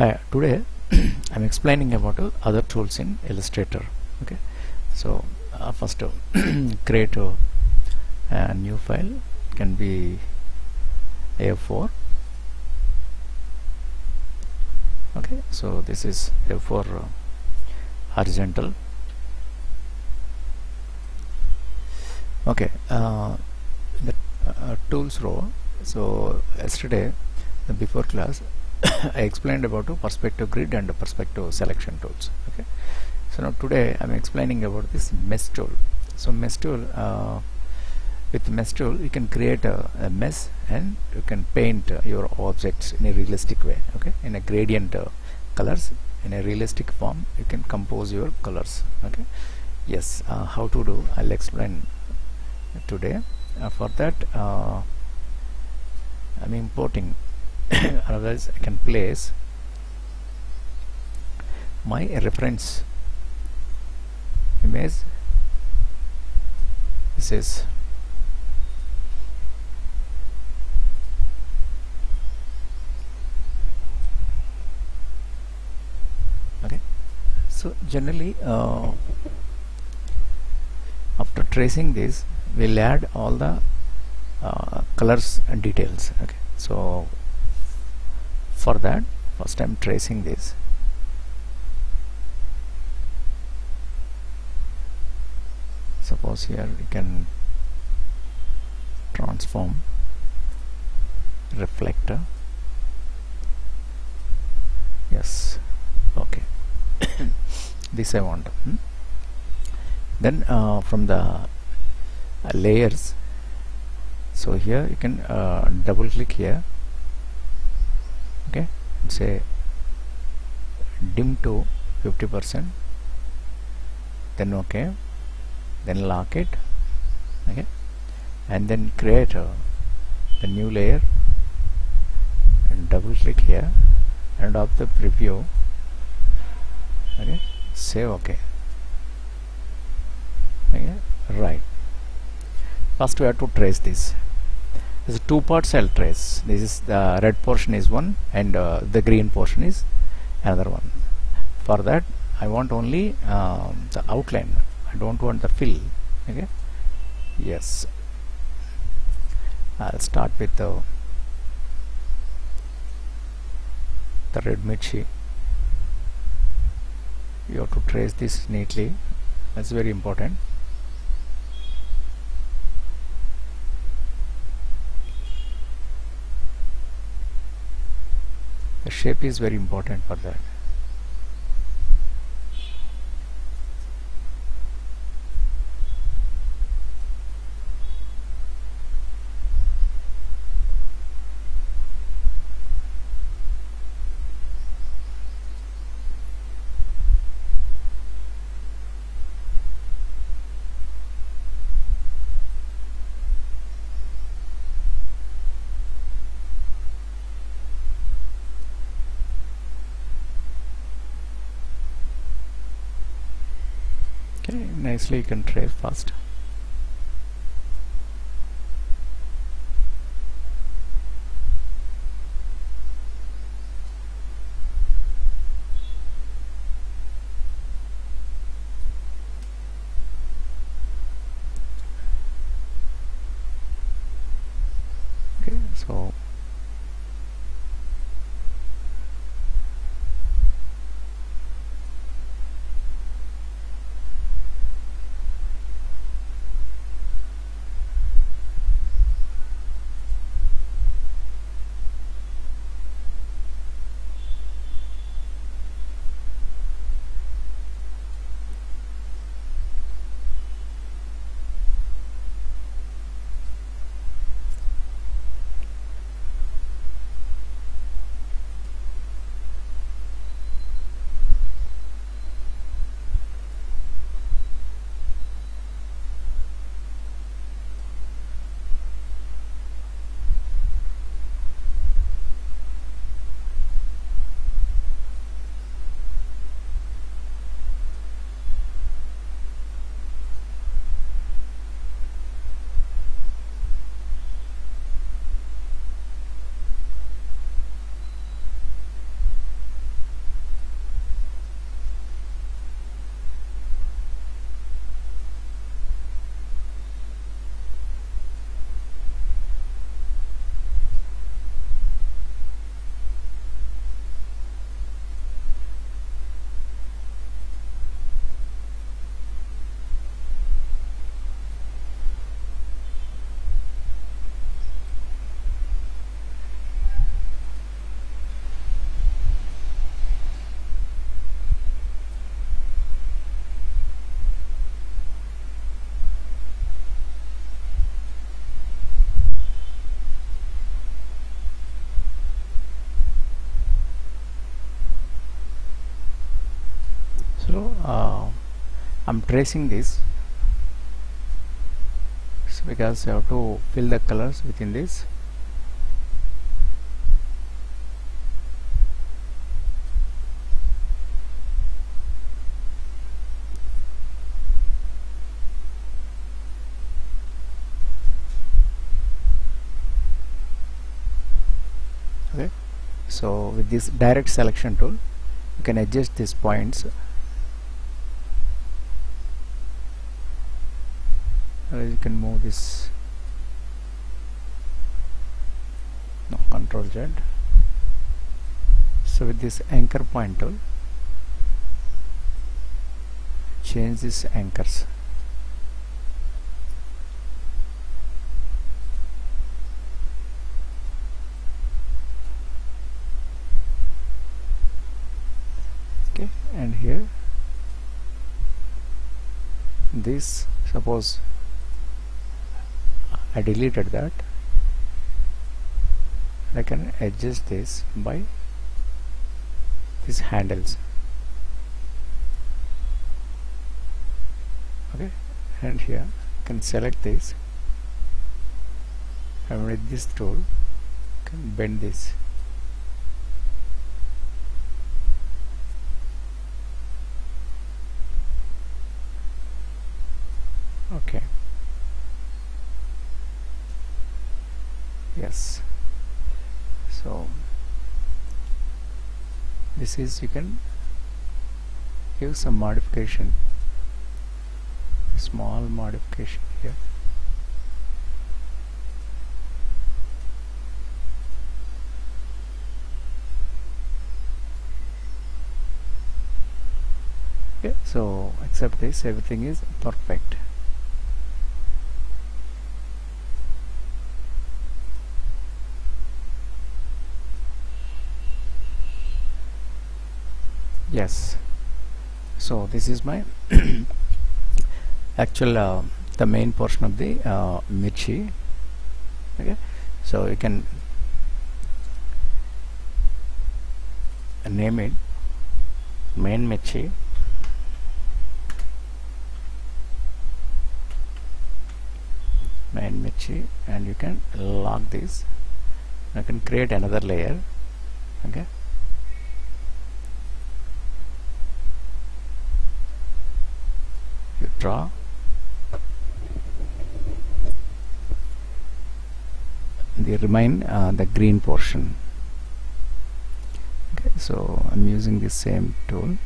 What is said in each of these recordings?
uh, today I'm explaining about uh, other tools in Illustrator okay? So uh, first uh, create a, a new file. Can be A4 okay so this is A4 uh, horizontal. Okay the tools row. So yesterday before class I explained about perspective grid and perspective selection tools okay? So now today I'm explaining about this mesh tool. So mesh tool uh, with mesh tool you can create a, a and you can paint uh, your objects in a realistic way okay? In a gradient uh, colors in a realistic form you can compose your colors okay? Yes uh, how to do I'll explain today. Uh, for that uh, I'm importing otherwise I can place my reference image this is okay. So generally uh, after tracing this we'll add all the uh, colors and details okay. So for that. First I'm tracing this. Suppose here we can transform reflector. Yes. Okay. This I want. Hmm? then uh, from the uh, layers. So here you can uh, double click here say dim to 50 percent then okay then lock it okay and then create uh, the new layer and double click here and of the preview okay say okay okay right. First we have to trace this there's two part I'll trace. This is the red portion is one and uh, the green portion is another one. For that I want only um, the outline. I don't want the fill. Okay? Yes. I'll start with the the red mirchi you have to trace this neatly. That's very important shape is very important for that nicely you can trace fast uh, I'm tracing this. So because you have to fill the colors within this. Okay. So with this direct selection tool you can adjust these points or you can move this no control Z. So with this anchor point tool change these anchors. Okay and here this suppose I deleted that. I can adjust this by these handles. Okay. And here I can select this. And with this tool. Can bend this okay yes so this is you can give some modification small modification here. Okay so except this everything is perfect yes. So this is my actual uh, the main portion of the uh, mirchi. Okay? So you can name it main mirchi. Main mirchi and you can lock this. I can create another layer. Okay draw the remain uh, the green portion. Okay so I'm using the same tool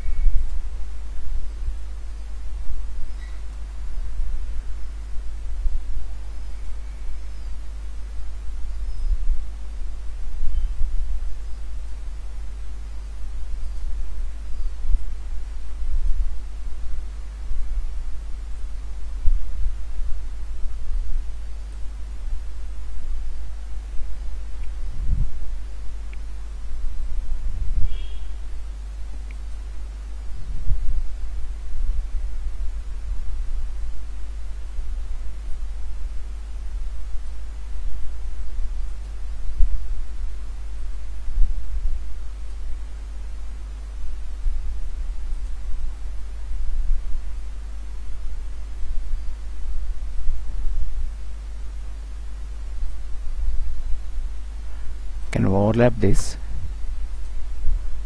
can overlap this.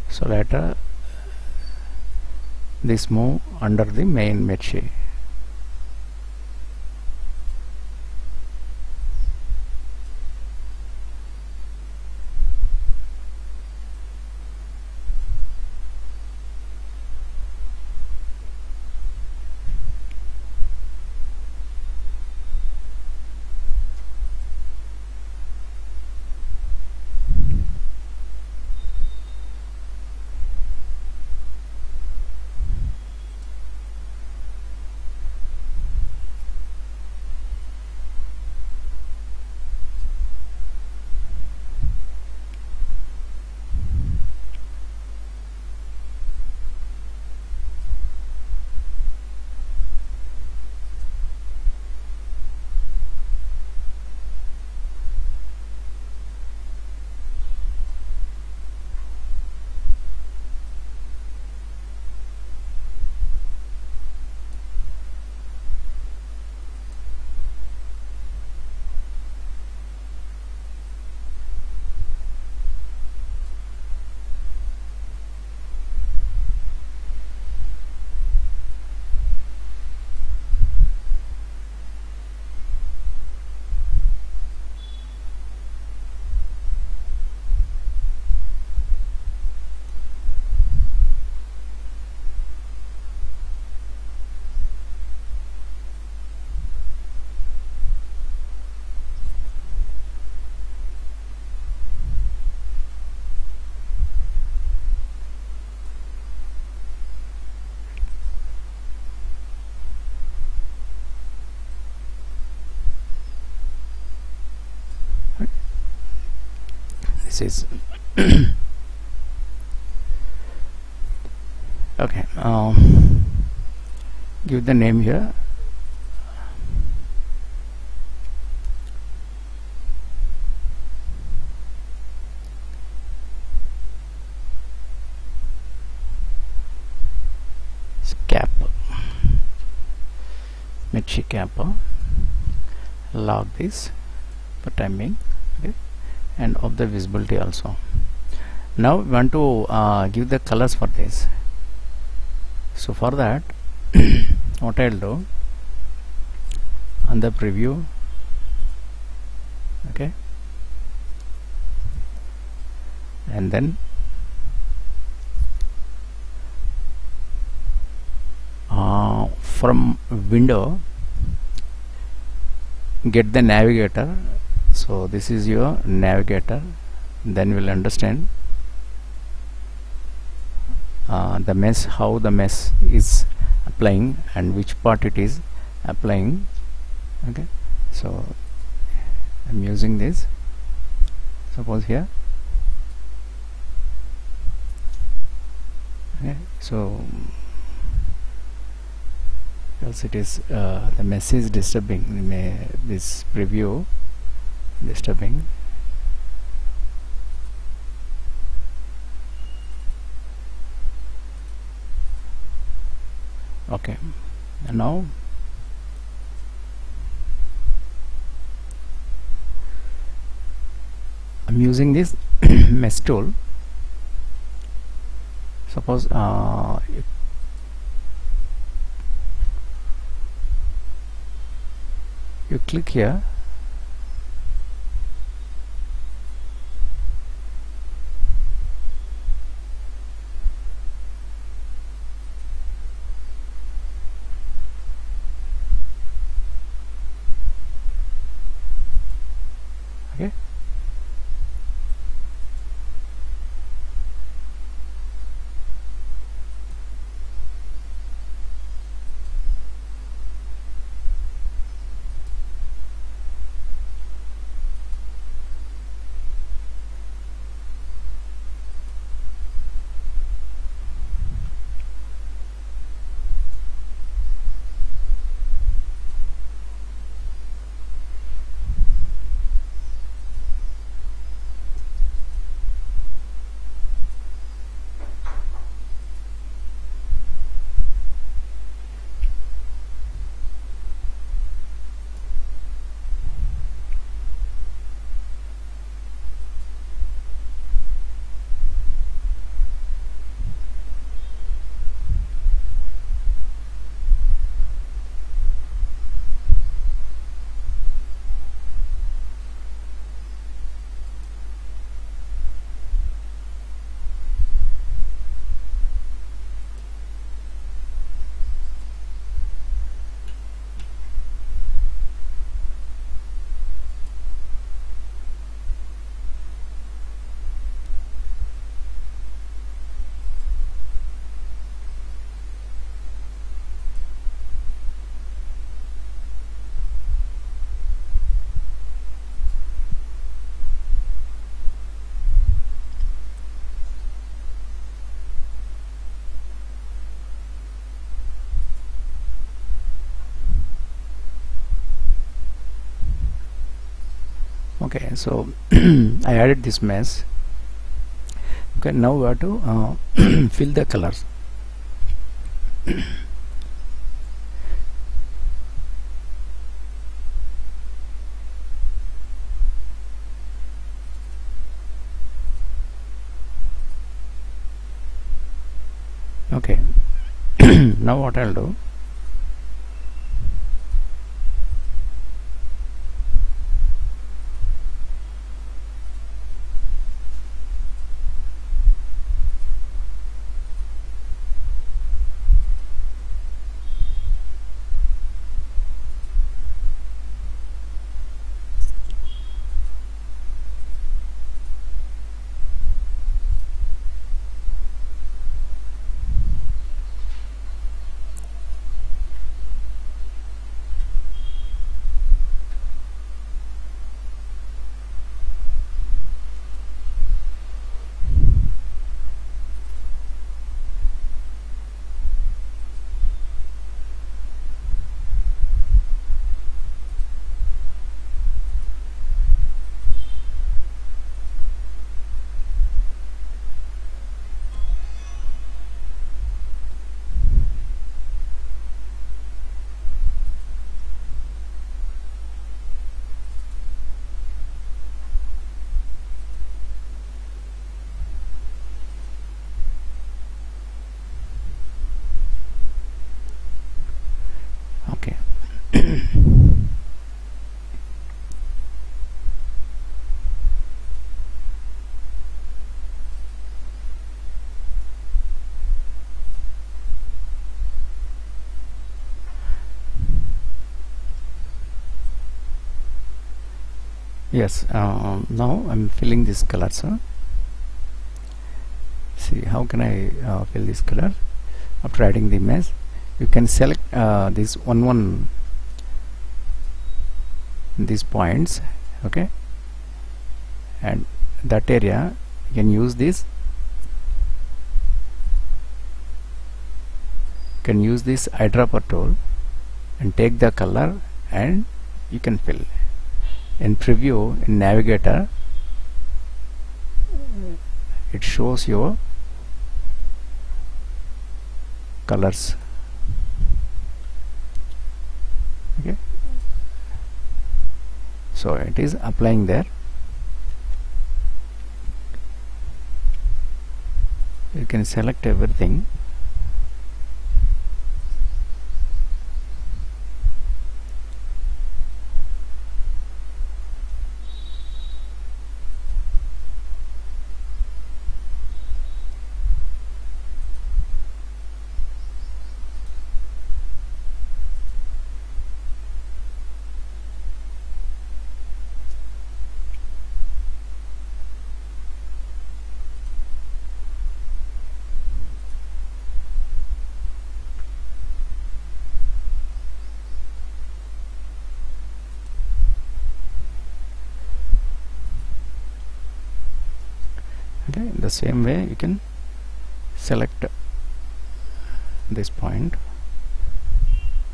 So later this move under the main mirchi is okay um, give the name here. mirchi kappa log this for time being okay and of the visibility also. Now we want to uh, give the colors for this. So for that what I'll do on the preview okay. And then uh, from window get the navigator so this is your navigator. Then we'll understand uh, the mesh how the mesh is applying and which part it is applying. Okay. So I'm using this. Suppose here. Okay. So else it is uh, the is disturbing may this preview disturbing. Okay. And now? I'm using this mesh tool. Suppose uh, you click here okay so I added this mesh. Okay now we have to uh, fill the colors yes uh, now I'm filling this color huh? see how can I uh, fill this color? After adding the mesh you can select uh, this one one these points okay? And that area you can use this. You can use this eyedropper tool and take the color and you can fill in preview in navigator it shows your colors. Okay. So it is applying there. You can select everything okay the same way you can select this point.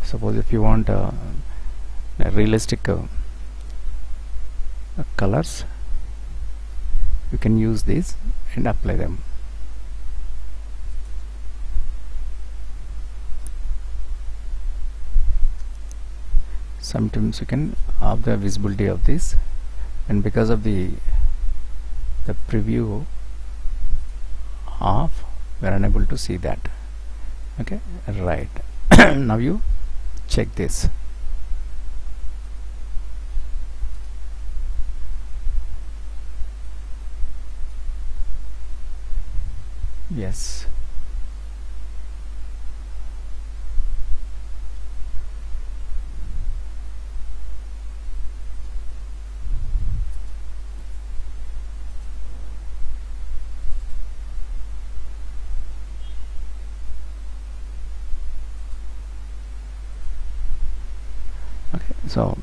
Suppose if you want uh, realistic uh, uh, colors you can use these and apply them. Sometimes you can have the visibility of this and because of the the preview off we are unable to see that. Okay right. Now you check this. Yes okay so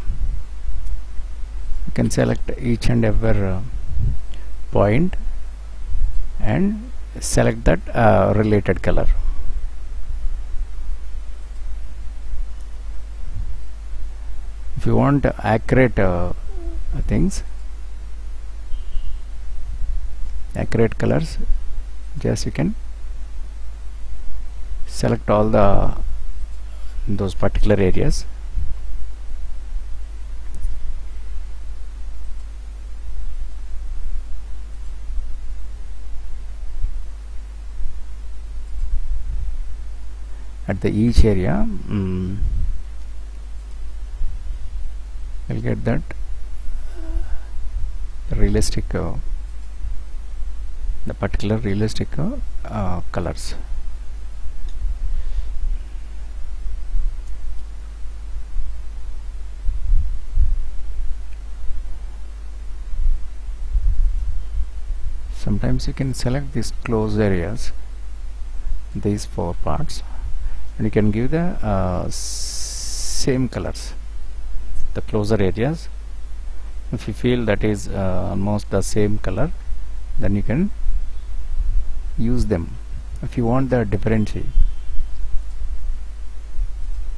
you can select each and every uh, point and select that uh, related color. If you want accurate uh, things accurate colors just you can select all the those particular areas at the each area mm, we'll get that. Realistic uh, the particular realistic uh, uh, colors. Sometimes you can select these close areas these four parts and you can give the uh, same colors the closer areas. If you feel that is uh, almost the same color then you can use them if you want the differentiate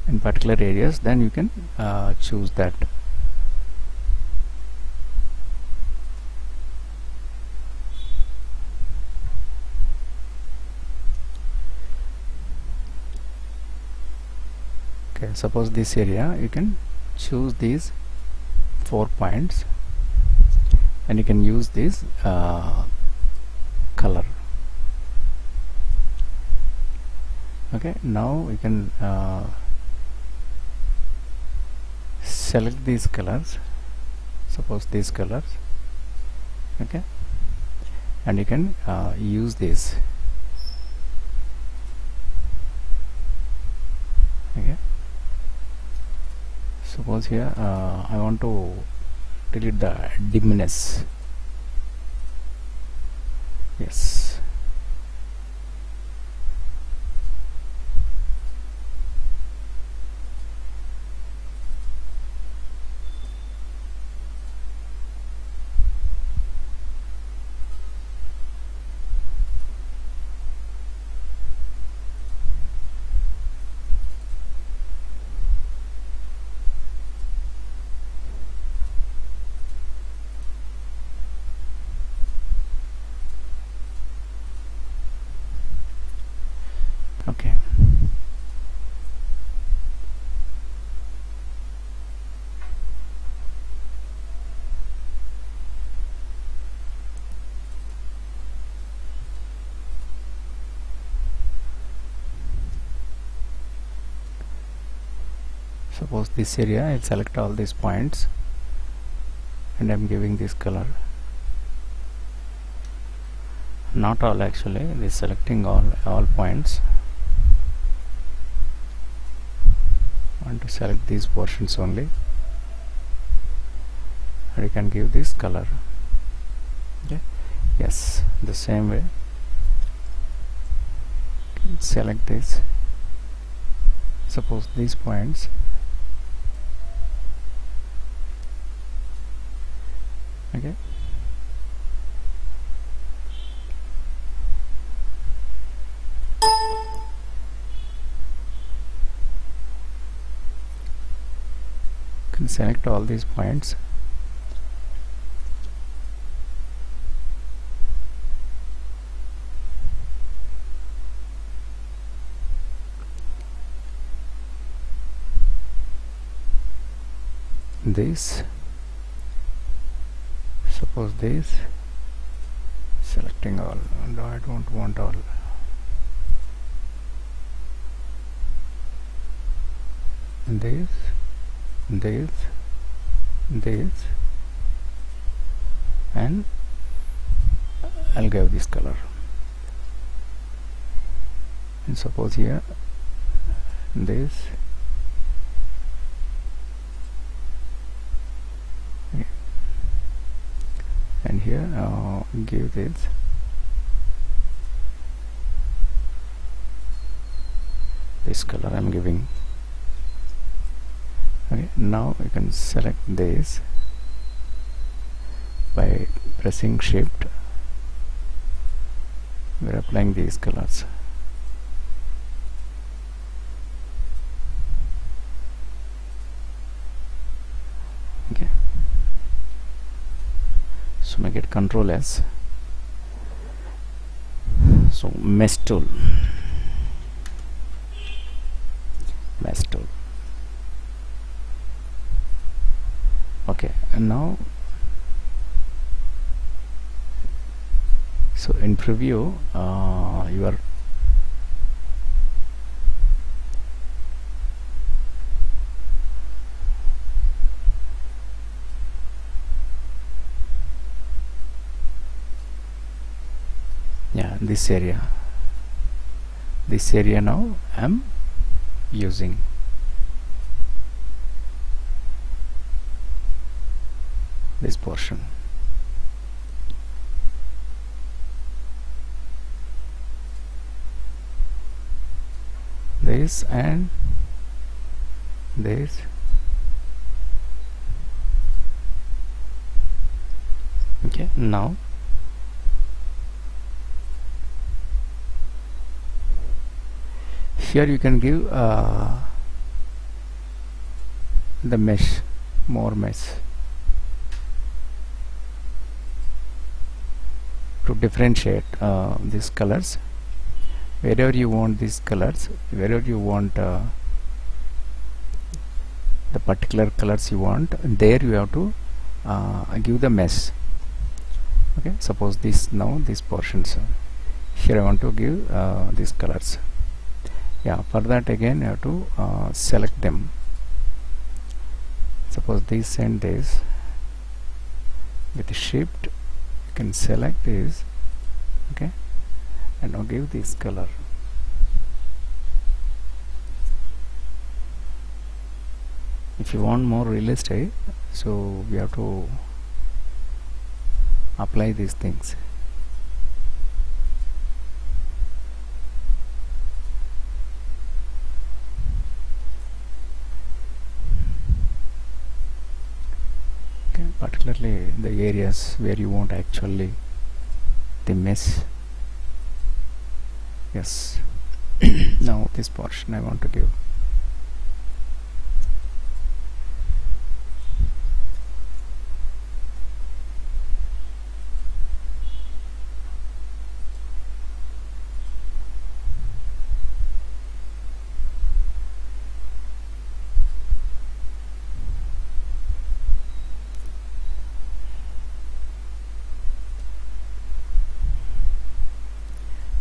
in particular areas then you can uh, choose that suppose this area you can choose these four points and you can use this uh, color. Okay now you can uh, select these colors. Suppose these colors. Okay. And you can uh, use this. Okay suppose here uh, I want to delete the dimness. Yes okay suppose this area I select all these points. And I'm giving this color. Not all actually. This selecting all all points. Want to select these portions only. And you can give this color. Okay. Yes the same way. Select this. Suppose these points okay. Can select all these points. This suppose this selecting all. No I don't want all. This this this and I'll give this color. And suppose here this here. Uh, give this this color I'm giving. Okay now you can select this by pressing shift. We're applying these colors okay so make it control so mesh tool. Mesh tool. Okay and now so in preview uh, you are yeah this area this area now I'm using. This portion. This and this. Okay now here you can give uh, the mesh more mesh to differentiate uh, these colors. Wherever you want these colors wherever you want uh, the particular colors you want there you have to uh, give the mesh. Okay suppose this now these portions. Here I want to give uh, these colors yeah for that again you have to uh, select them. Suppose this and this with shift you can select this okay? And now give this color. If you want more realistic so we have to apply these things particularly the areas where you want actually the mesh yes. Now this portion I want to give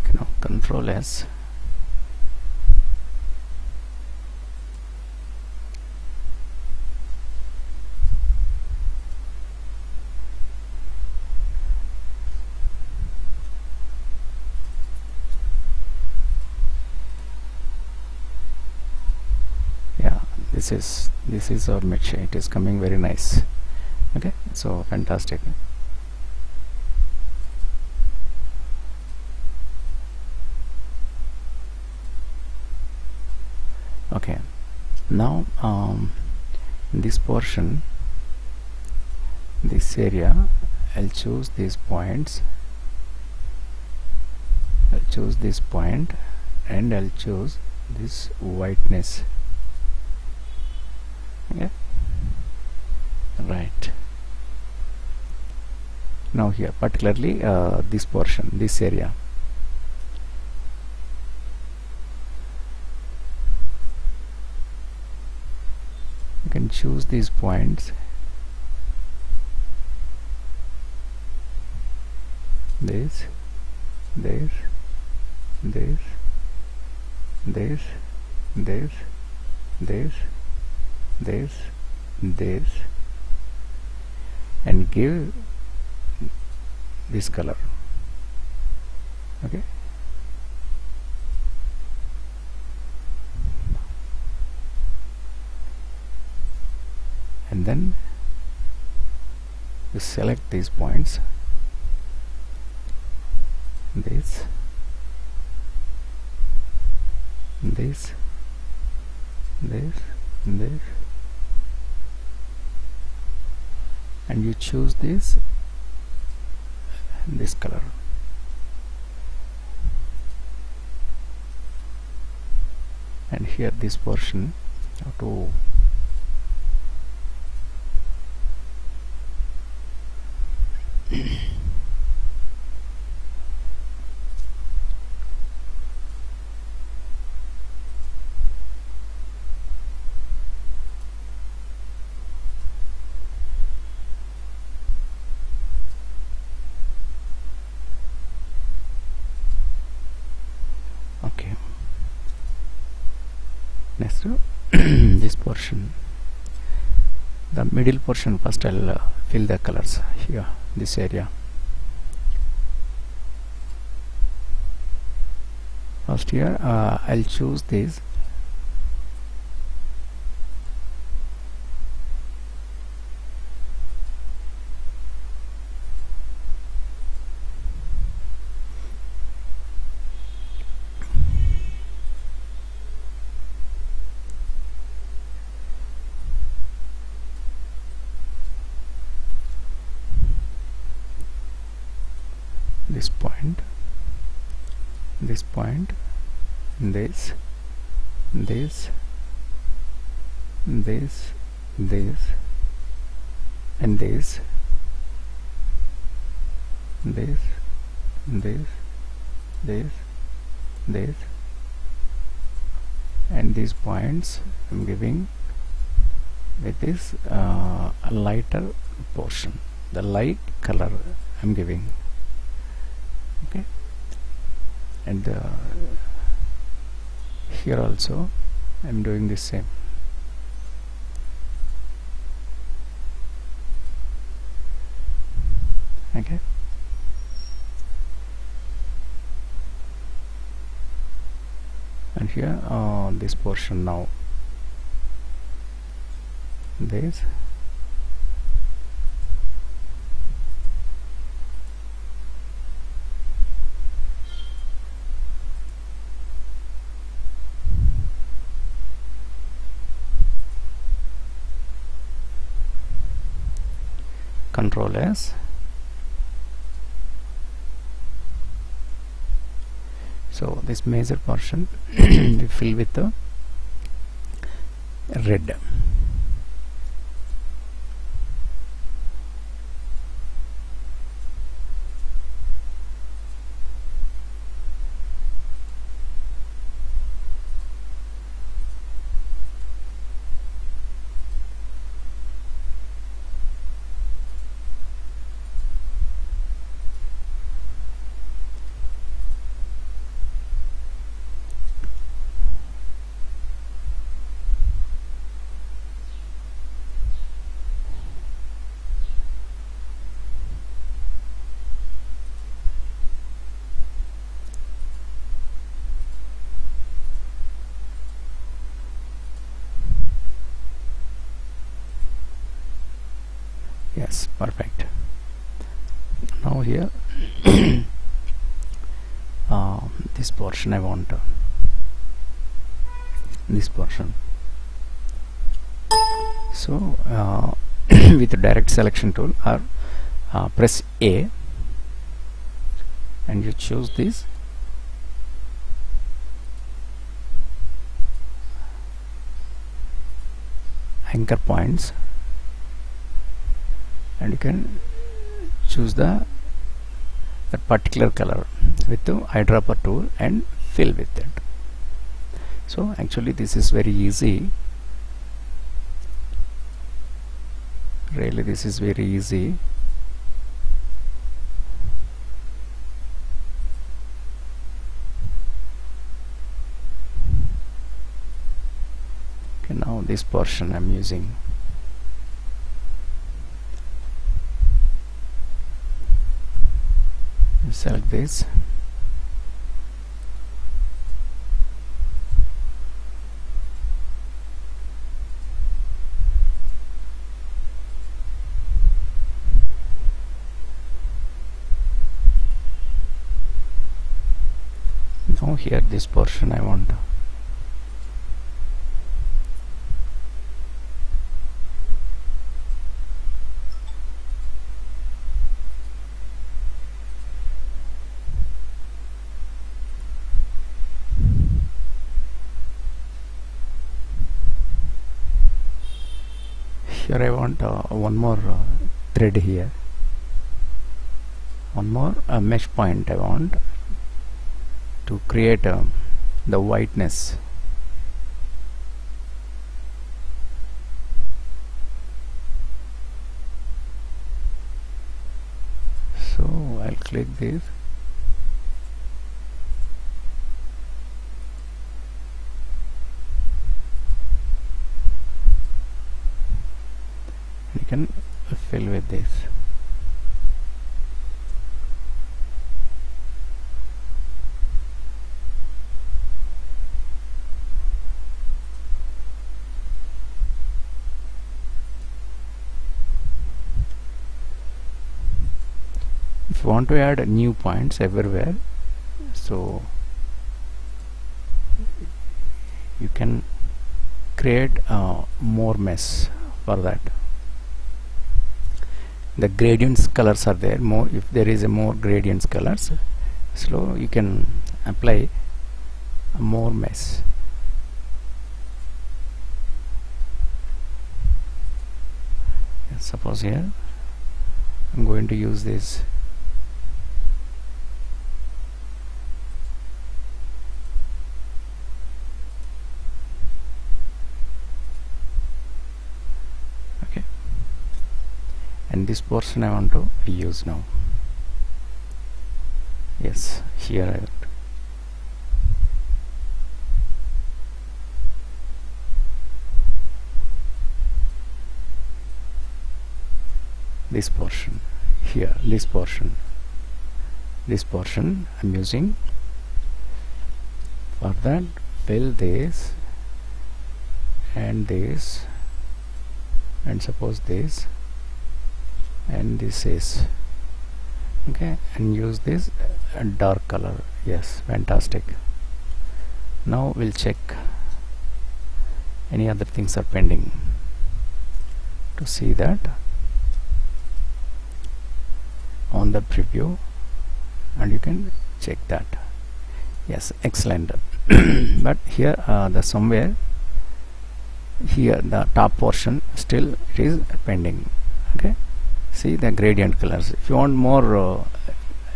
okay, now control S yeah this is this is our mesh it is coming very nice. Okay so fantastic okay. Now um, this portion this area I'll choose these points. I'll choose this point and I'll choose this whiteness. Yeah. Right. Now here particularly uh, this portion this area you can choose these points. This this this this this this this this. And give this color. Okay and then you select these points this this this this and you choose this this color. And here this portion to okay next uh, this portion the middle portion first I'll uh, fill the colors here this area. First here uh, I'll choose this this point this point this this this this and this this this this this and these points I'm giving with this uh, a lighter portion the light color I'm giving okay and uh, here also I'm doing the same. Okay? And here uh, this portion now. This control S so this major portion we fill with the red perfect. Now here uh, this portion I want uh, this portion. So uh, with the direct selection tool or uh, press A and you choose this. Anchor points and you can choose the that particular color with the eyedropper tool and fill with it. So actually this is very easy. Really this is very easy. Okay now this portion I'm using select this now here this portion I want here I want uh, one more uh, thread here. One more mesh point I want to create uh, the whiteness. So I'll click this you can fill with this if you want to add new points everywhere. So you can create uh, more mesh for that. The gradients colors are there. More if there is a more gradients colors so you can apply more mesh suppose here I'm going to use this okay and this portion I want to use now. Yes here I will this portion here this portion. This portion I'm using. For that fill this and this and suppose this and this is okay and use this uh, dark color. Yes fantastic. Now we'll check any other things are pending to see that. On the preview and you can check that. Yes excellent. But here uh, the somewhere here the top portion still it is pending okay see the gradient colors. If you want more uh,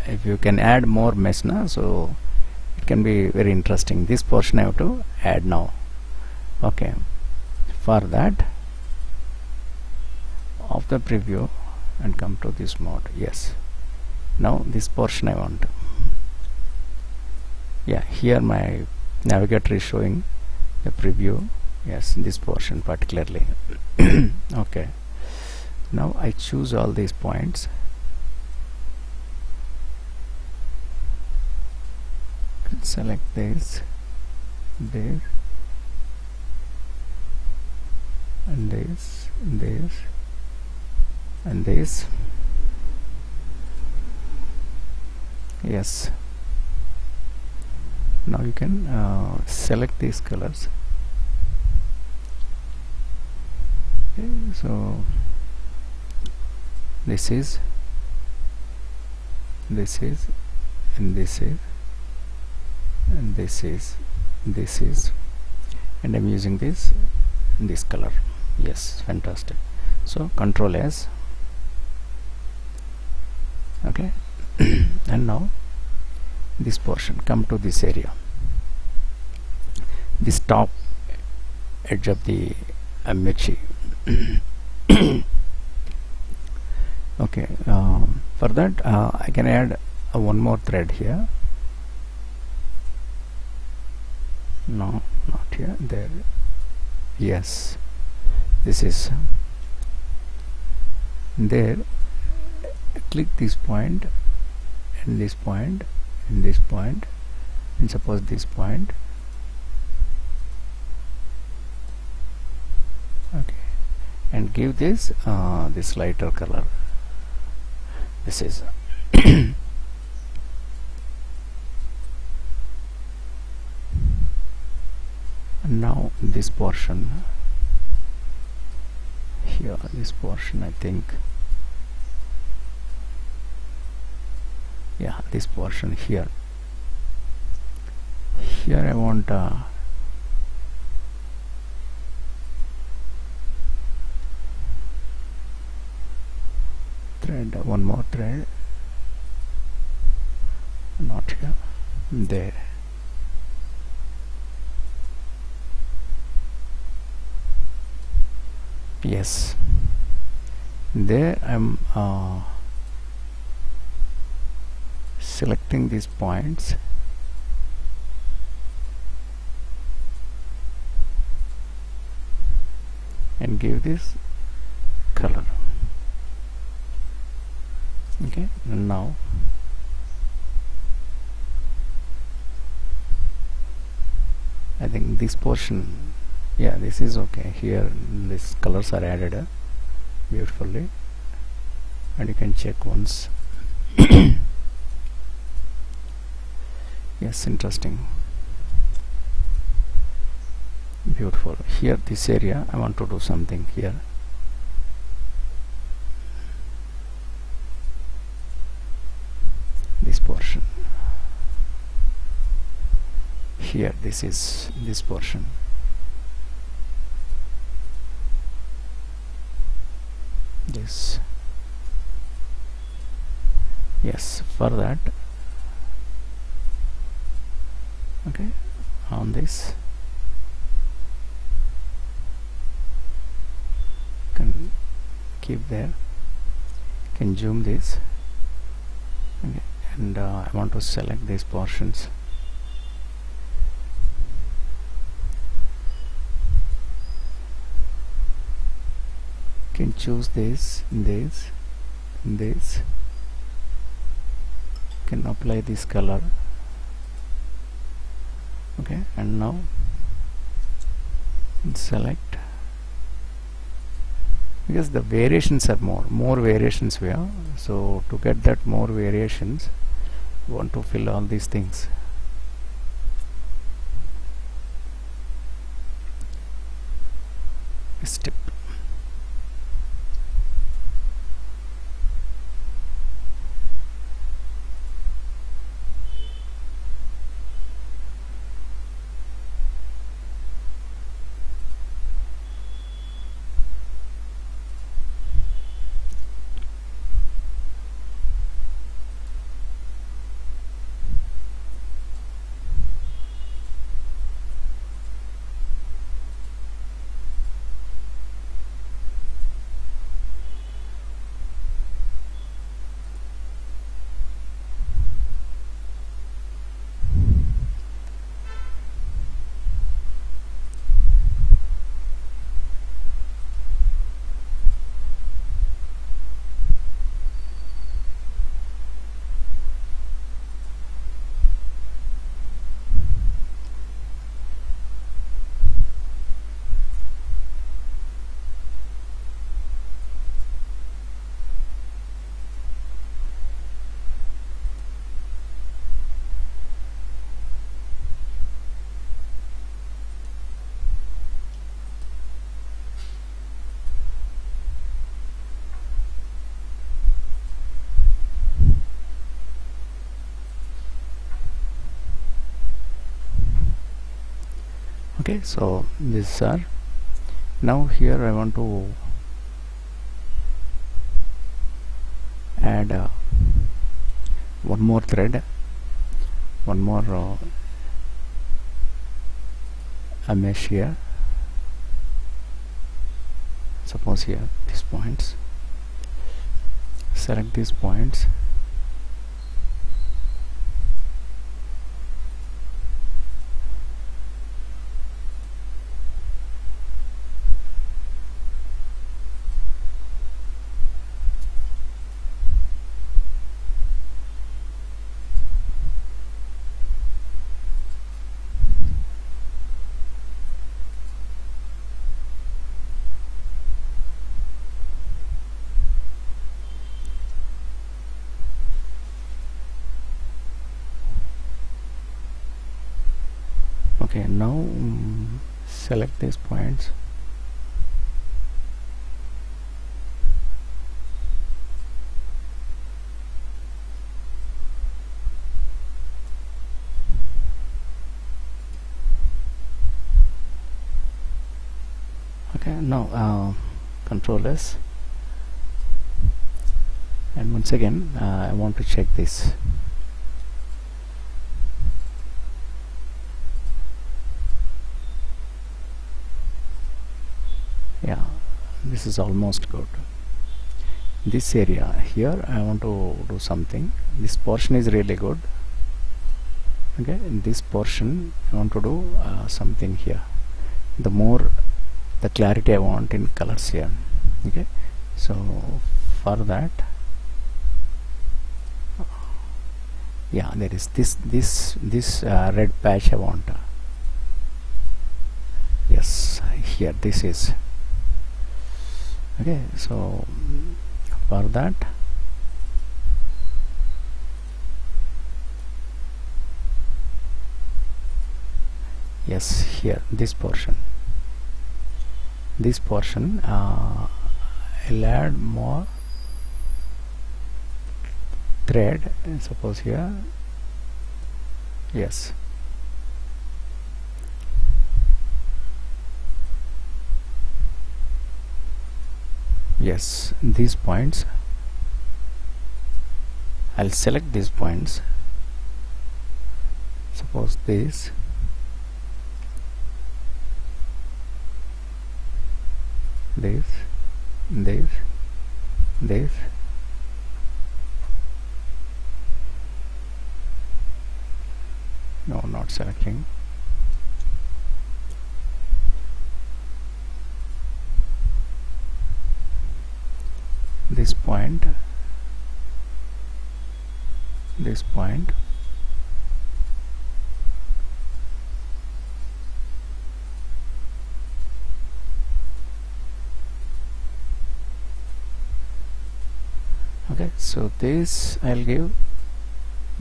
if you can add more mesh now so it can be very interesting. This portion I have to add now. Okay. For that of the preview and come to this mode. Yes. Now this portion I want. Yeah here my navigator is showing the preview. Yes this portion particularly. Okay now I choose all these points. Select this this and this this and this. Yes. Now you can uh, select these colors. Okay so this is this is and this is and this is this is. And I'm using this this color. Yes fantastic. So control S. Okay. And now this portion. Come to this area. This top edge of the uh, Mirchi okay um, for that uh, I can add uh, one more thread here. No not here there. Yes this is there. Click this point and this point and this point and suppose this point. Okay and give this uh, this lighter color this is now this portion here this portion I think. Yeah this portion here. Here I want uh, thread one more thread. Not here there. Yes. There I'm uh, selecting these points. And give this color okay. Now? I think this portion yeah this is okay. Here these colors are added uh, beautifully. And you can check once. Yes interesting. Beautiful. Here this area I want to do something here this portion here this is this portion. This. Yes for that. Okay on this. Can keep there. Can zoom this. Okay. and uh, I want to select these portions can choose this this this. Can apply this color. Okay and now select. Because the variations are more more variations we have. So to get that more variations want to fill all these things. Step okay so these are now here I want to add uh, one more thread one more uh, a mesh here. Suppose here these points select these points okay now um, select these points okay now uh, and once again uh, I want to check this. Yeah this is almost good. This area here I want to do something. This portion is really good. Okay in this portion I want to do uh, something here. The more the clarity I want in colors here. Okay? So for that yeah there is this this this uh, red patch I want. Yes here this is. Okay so for that yes here this portion this portion uh, I'll add more thread suppose here. Yes. Yes these points. I'll select these points. Suppose this this. This. This. No not selecting. This point. This point okay so this I'll give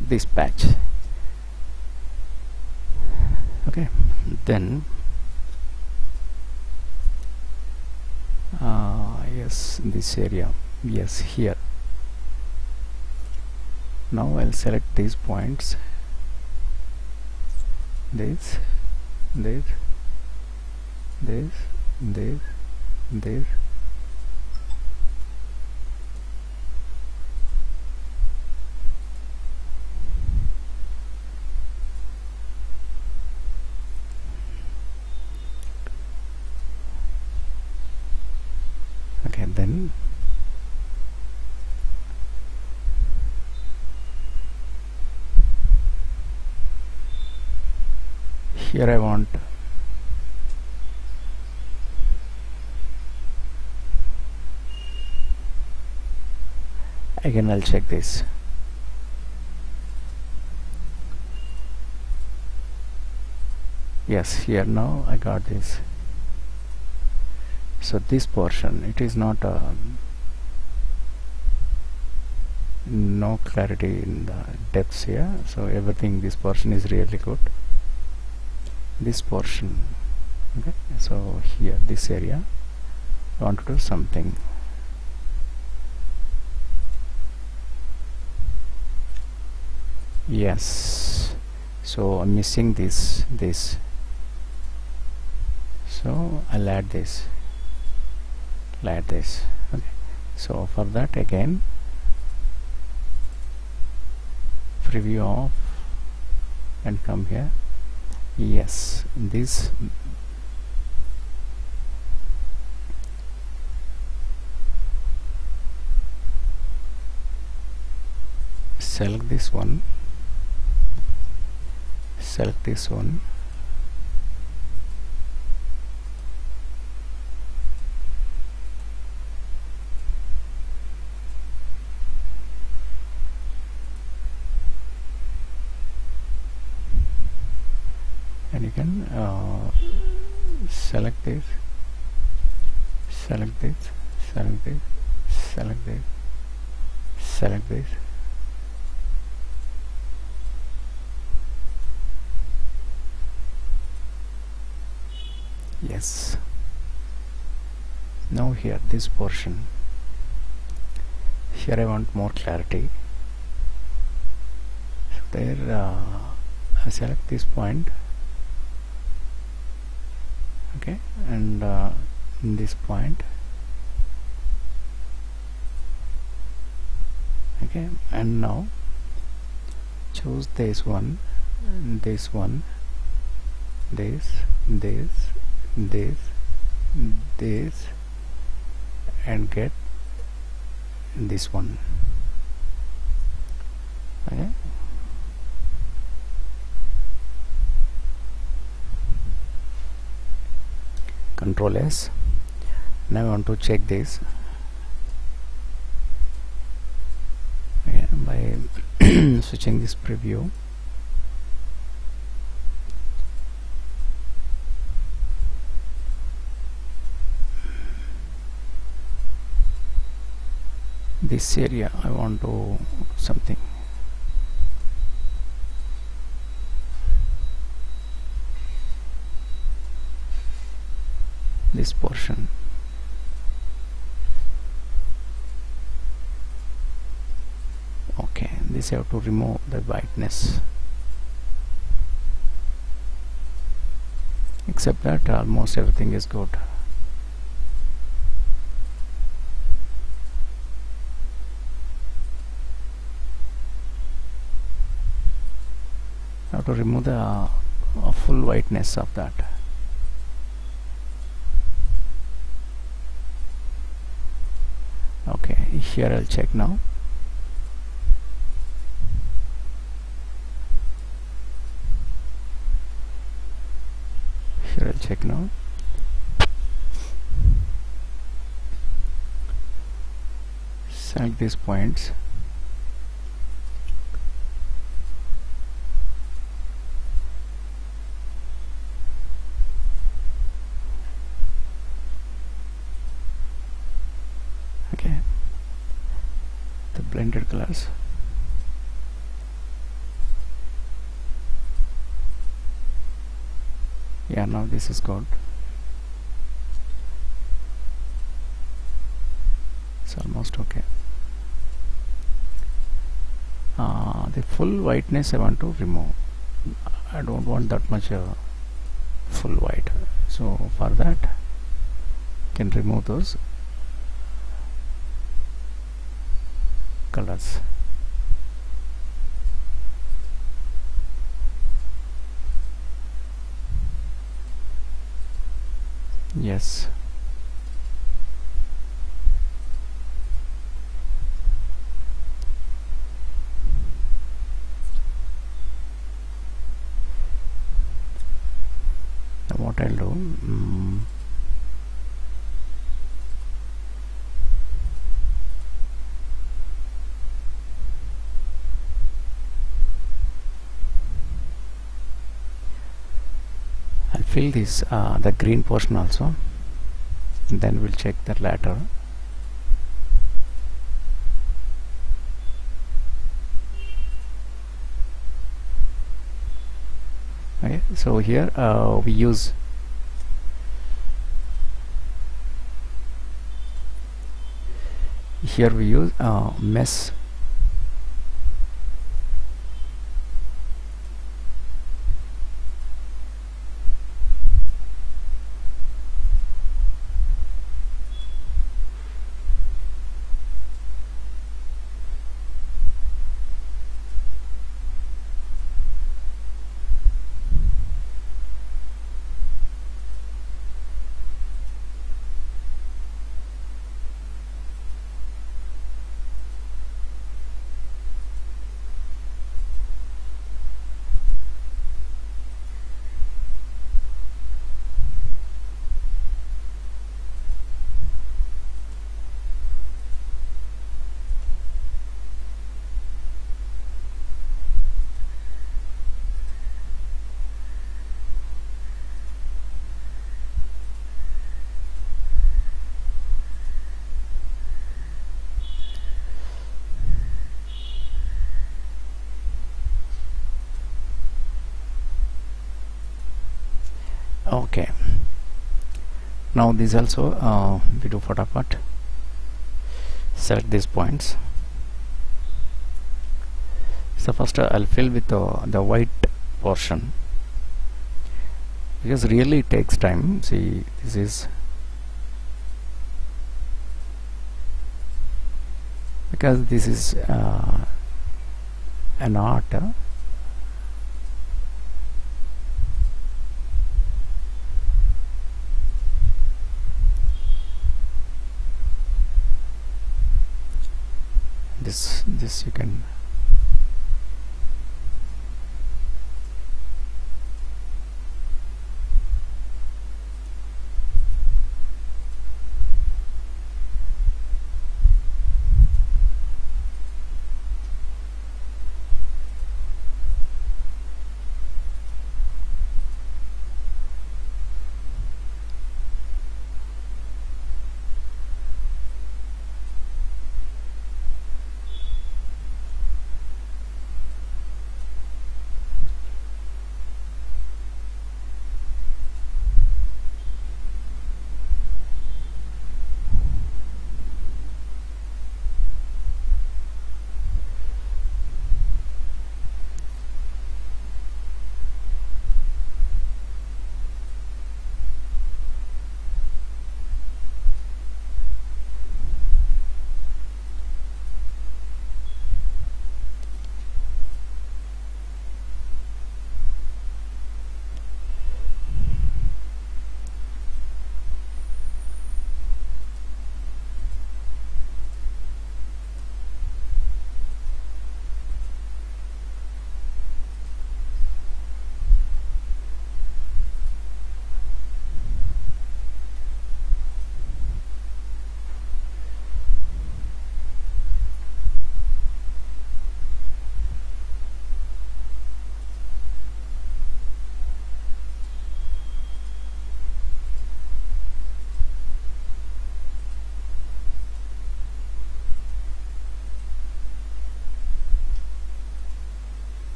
this patch. Okay then uh, yes this area yes here. Now I'll select these points. This this this this this okay then here I want. Again I'll check this. Yes here now I got this. So this portion it is not uh, no clarity in the depths here. So everything this portion is really good this portion. Okay so here this area I want to do something. Yes so I'm missing this this. So I'll add this. Add this. Okay so for that again preview off and come here yes this select this one select this one and you can uh, select this select this select this select this select this yes now here this portion. Here I want more clarity. So there uh, I select this point. Okay and uh, in this point. Okay and now choose this one this one this this this this and get this one. Okay. Control S. Now I want to check this. By switching this preview this area I want to something. This portion. Okay this have to remove the whiteness. Except that almost everything is good to remove the uh, full whiteness of that. Okay here I'll check now. Here I'll check now. Select these points blended colors yeah now this is good it's almost okay. Uh, the full whiteness I want to remove. I don't want that much uh, full white. So for that can remove those colors yes Now what I'll do mm, I'll fill this uh, the green portion also. Then we'll check that later okay so here uh, we use here we use uh, mesh okay now this also uh, we do part. Select these points. So first uh, I'll fill with uh, the white portion. Because really it takes time. See this is because this is uh, an art uh, this you can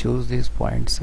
choose these points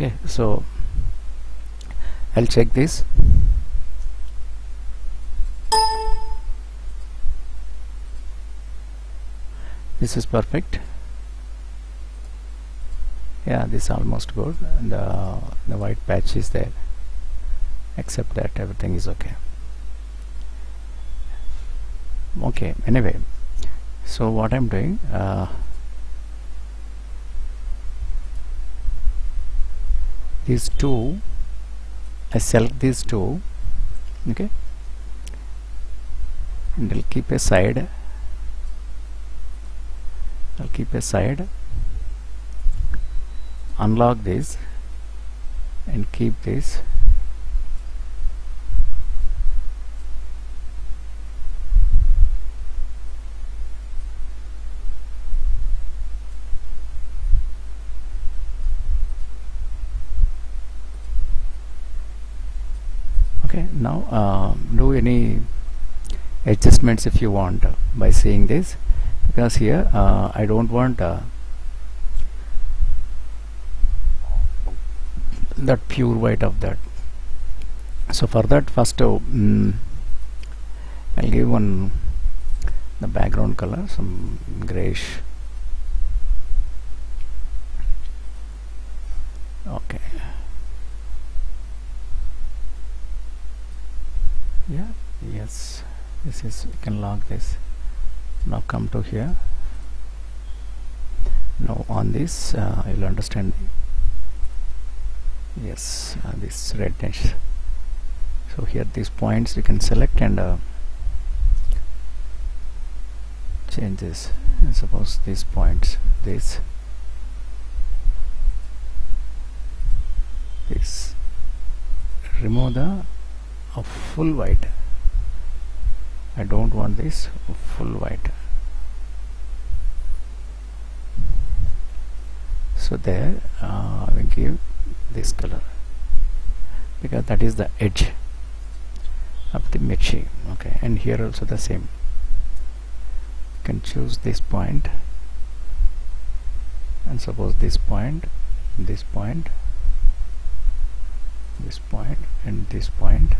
okay so I'll check this. This is perfect. Yeah this is almost good and uh, the white patch is there. Except that everything is okay. Okay anyway. So what I'm doing uh, these two I select these two okay. And I'll keep aside I'll keep aside unlock this and keep this okay now uh, do any adjustments if you want uh, by seeing this? Because here uh, I don't want uh, that pure white of that. So for that first mm, I'll give one the background color some grayish. Okay yeah. Yes. This is you can log this. Now come to here. Now on this uh, you'll understand. Yes uh, this redness so here these points you can select and uh, change this. And suppose these points this. This. Remove the full white. I don't want this full white. So there uh, we give this color. Because that is the edge of the mirchi okay? And here also the same. You can choose this point. And suppose this point this point this point and this point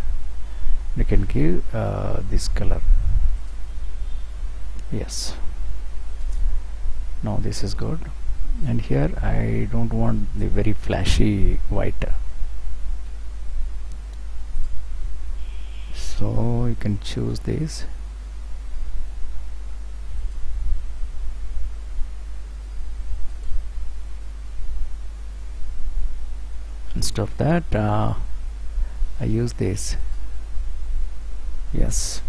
you can give uh, this color. Yes. Now this is good. And here I don't want the very flashy white. So you can choose this. Instead of that uh, I use this yes.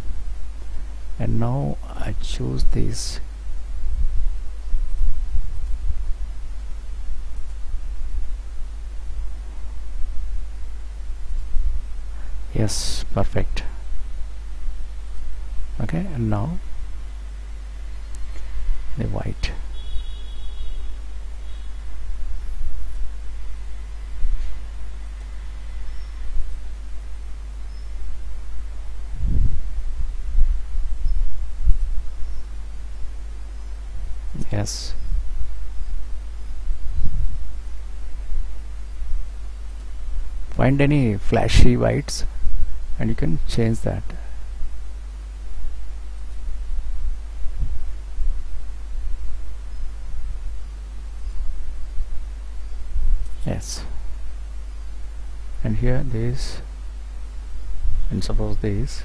And now I choose this. Yes perfect. Okay and now the white find any flashy whites and you can change that. Yes. And here this and suppose this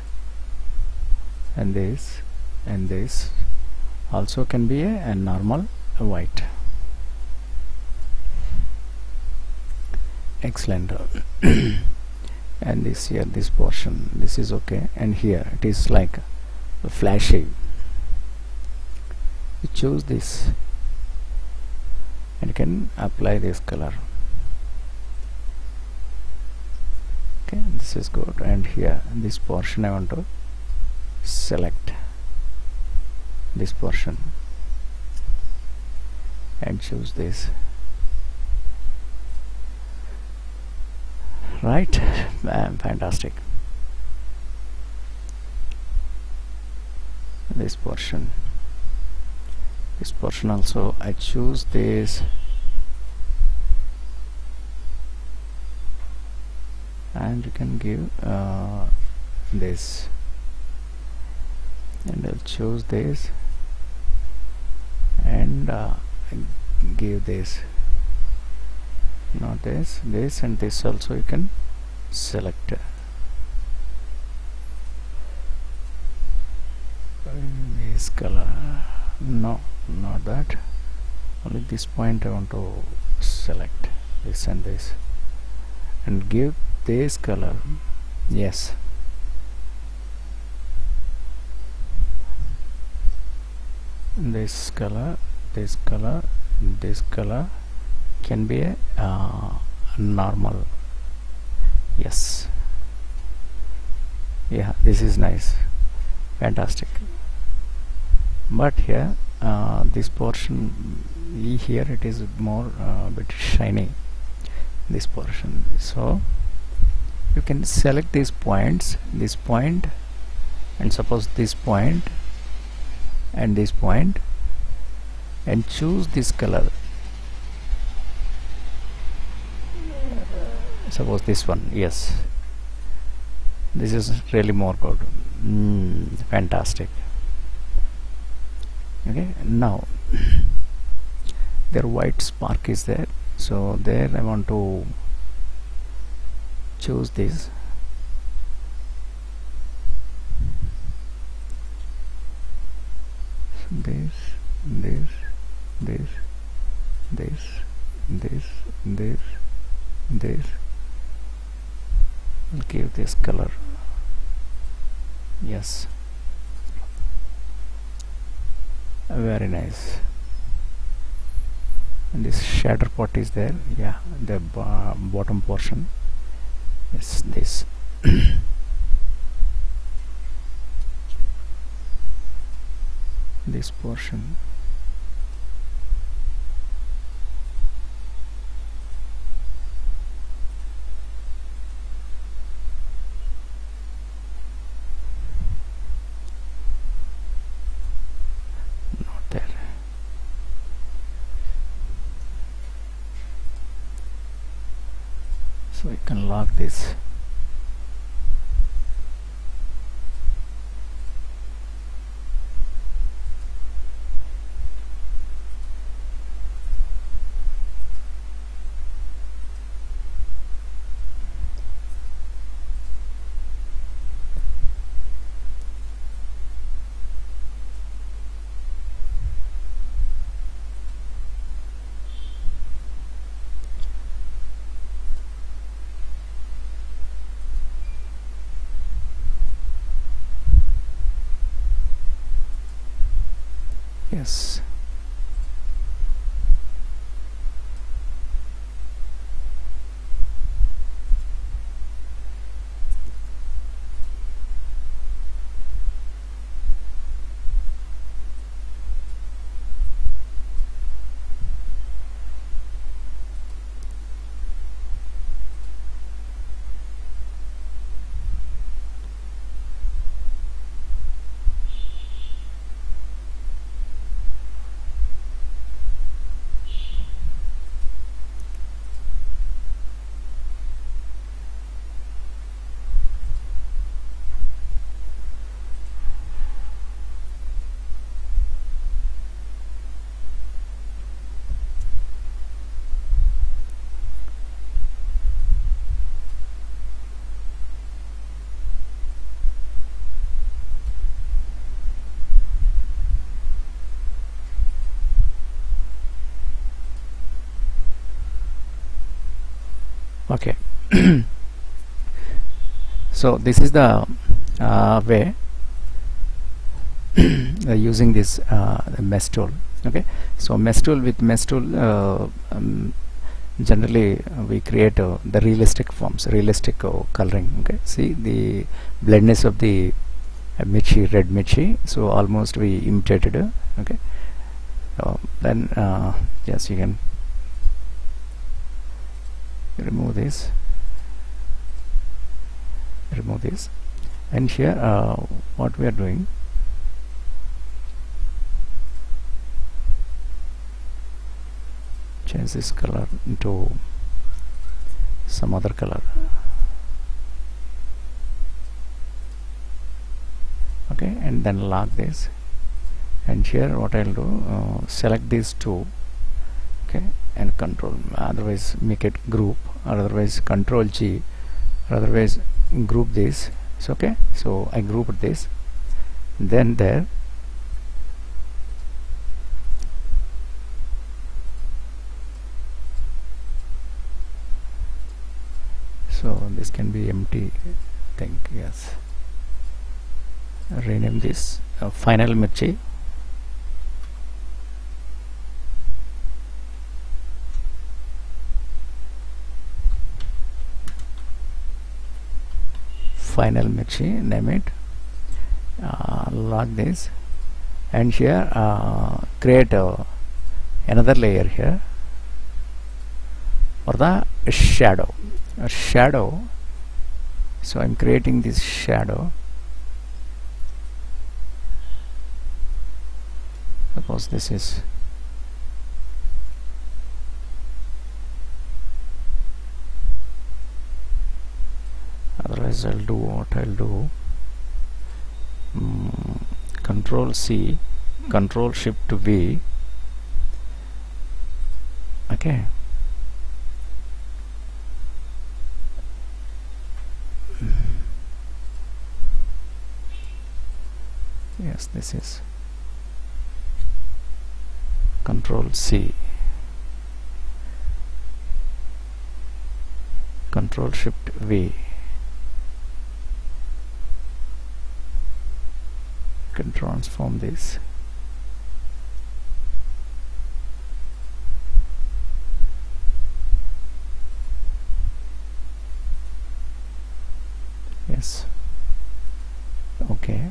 and this and this also can be a, a normal white. Excellent. And this here this portion this is okay. And here it is like flashy. You choose this. And you can apply this color. Okay this is good. And here this portion I want to select this portion. And choose this. Right? Um, fantastic. This portion. This portion also I choose this. And you can give uh, this. And I'll choose this and uh, give this not this this and this also you can select. This color no not that. Only this point I want to select this and this. And give this color yes this color this color this color can be a uh, normal. Yes. Yeah this is nice. Fantastic. But here uh, this portion here it is more uh, bit shiny this portion. So you can select these points this point and suppose this point and this point and choose this color. Suppose this one yes. This is really more good. Mm, fantastic. Okay now their white spark is there. So there I want to choose this this this this this this this this. I'll give this color. Yes. Very nice. And this shader pot is there. Yeah the bottom portion. Is this this portion. Not there. So you can lock this Yes. Okay. So this is the uh, way uh, using this uh, mesh tool. Okay. So mesh tool with mesh tool uh, um, generally uh, we create uh, the realistic forms realistic uh, coloring. Okay. See the blendness of the mirchi red mirchi so almost we imitated okay. Then yes you can remove this. Remove this. And here uh, what we are doing change this color into some other color. Okay and then lock this. And here what I'll do uh, select these two. Okay and control. Otherwise make it group. Or otherwise control G. Or otherwise group this. It's okay? So I grouped this. Then there so this can be empty thing yes. Rename this uh, final mirchi final mirchi name it. Uh, lock this. And here uh, create uh, another layer here. For the? Shadow. A shadow. So I'm creating this shadow. Suppose this is otherwise I'll do what I'll do mm, control C control shift V okay. Yes this is control C control shift V can transform this yes okay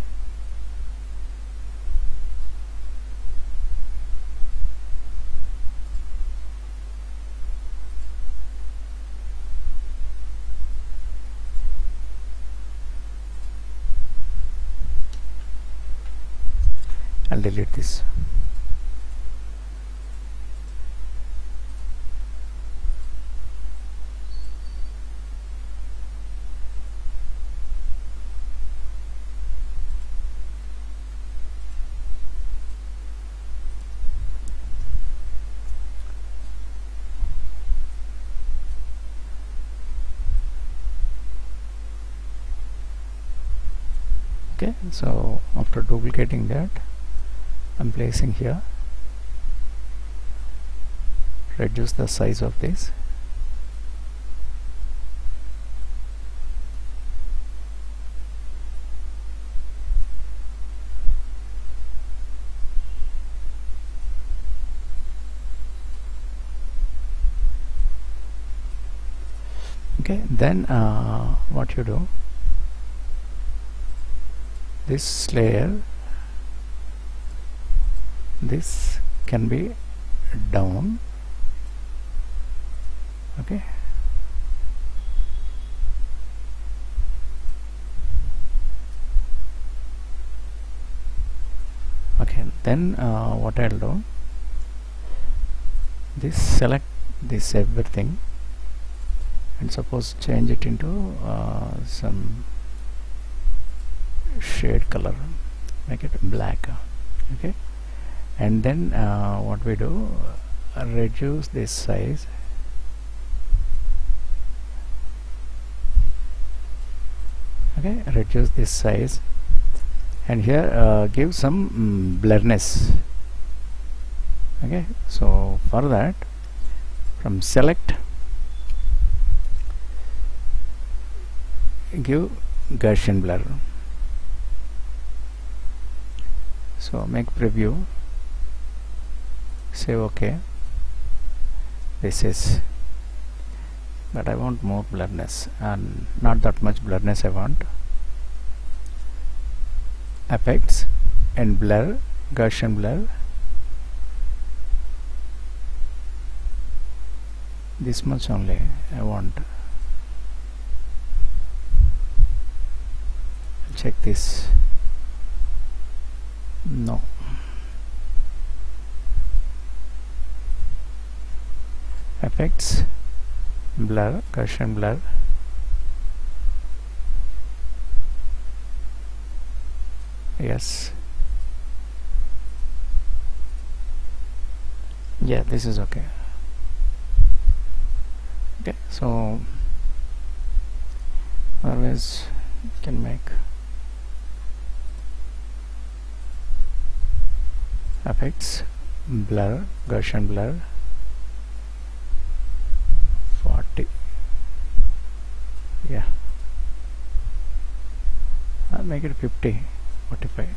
I'll delete this okay so after duplicating that I'm placing here. Reduce the size of this. Okay then uh, what you do this layer this can be down okay. Okay then uh, what I'll do this select this everything and suppose change it into uh, some shade color make it black okay? And then uh, what we do reduce this size. Okay reduce this size. And here uh, give some mm, blurriness okay so for that from select give Gaussian blur so make preview. Say ok this is but I want more blurriness and not that much blurriness I want. Effects and blur Gaussian blur. This much only I want. Check this no. Effects. Blur. Gaussian blur. Yes. Yeah this is okay. Okay so always can make effects blur Gaussian blur 40 yeah. I'll make it 50 45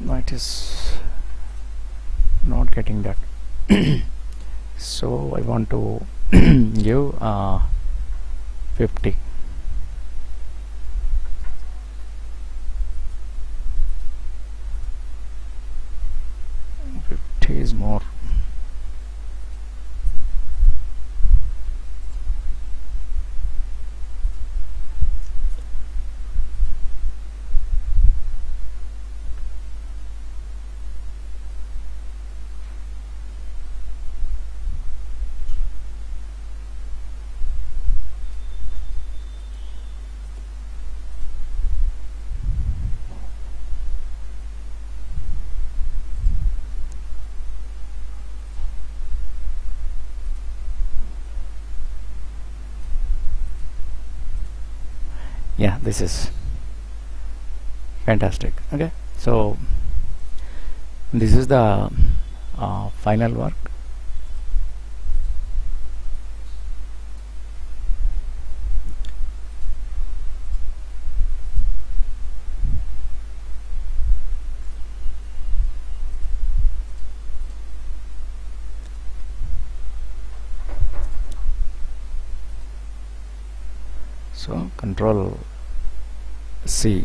no it is not getting that. So I want to give uh, 50 50 is more yeah this is fantastic. Okay? So this is the uh, final work so control C.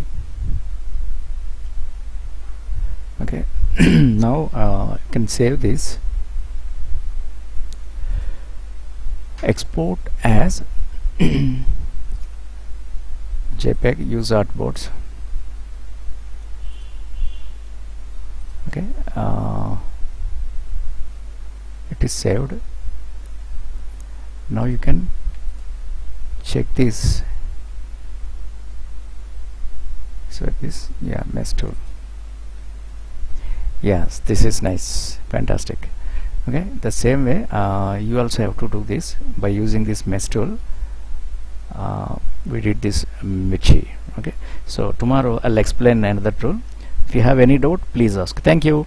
Okay. Now uh, can save this. Export as JPEG use artboards. Okay uh, it is saved. Now you can check this so this yeah mesh tool yes this is nice fantastic. Okay the same way uh, you also have to do this by using this mesh tool. Uh, we did this mirchi okay? So tomorrow I'll explain another tool. If you have any doubt please ask. Thank you